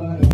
Bye.